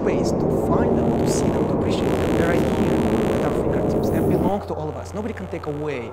space to find them, to see them, to appreciate them. They are here at our fingertips. They belong to all of us. Nobody can take away